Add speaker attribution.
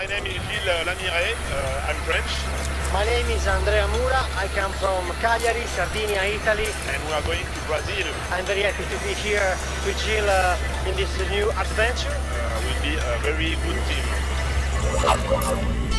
Speaker 1: my name is Gilles Lamiré. Uh, I'm French.
Speaker 2: My name is Andrea Mura. I come from Cagliari, Sardinia, Italy.
Speaker 1: And we are going to Brazil.
Speaker 2: I'm very happy to be here with Gilles uh, in this new adventure.
Speaker 1: Uh, we'll be a very good team.